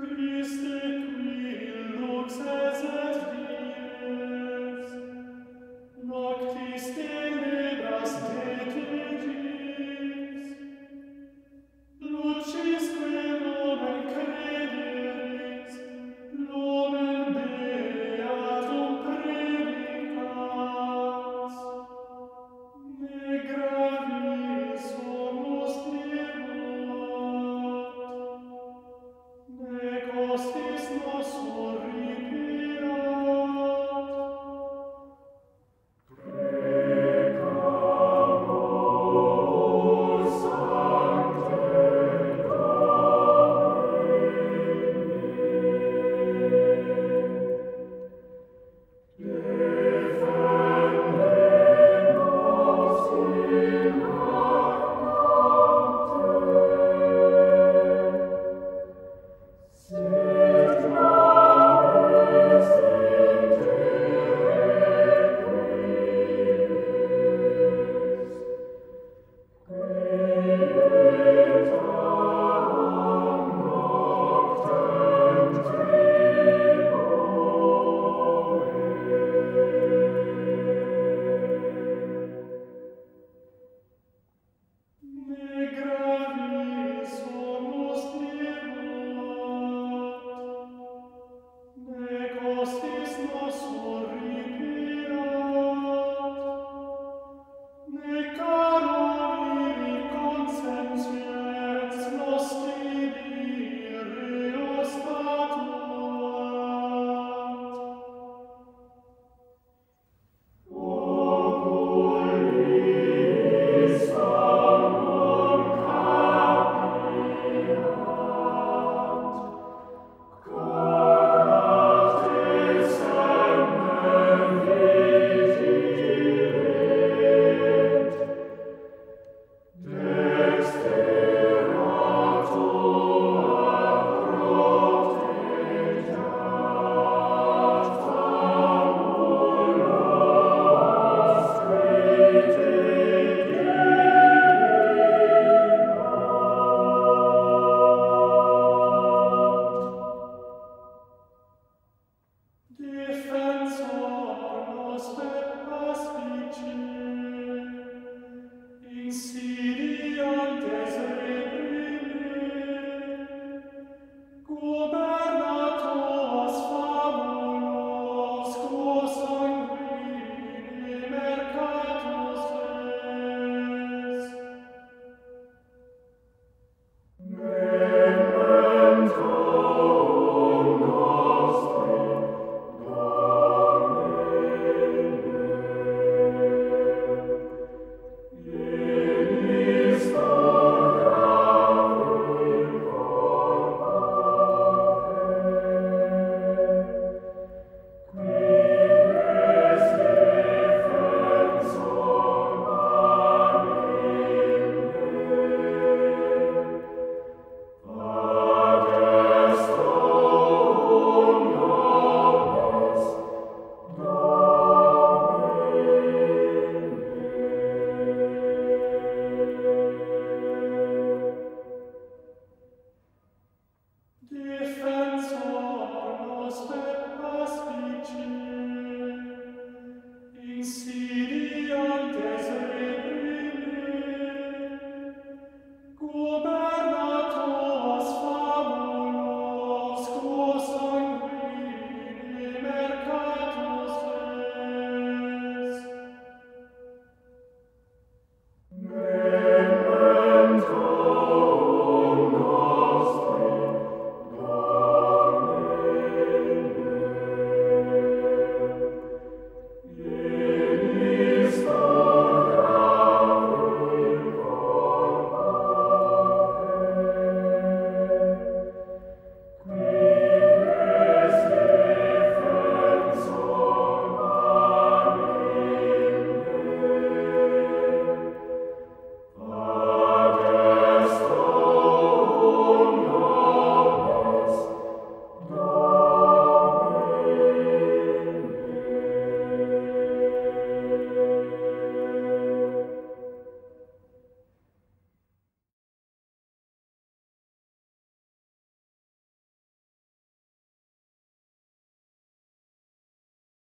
Christe qui lux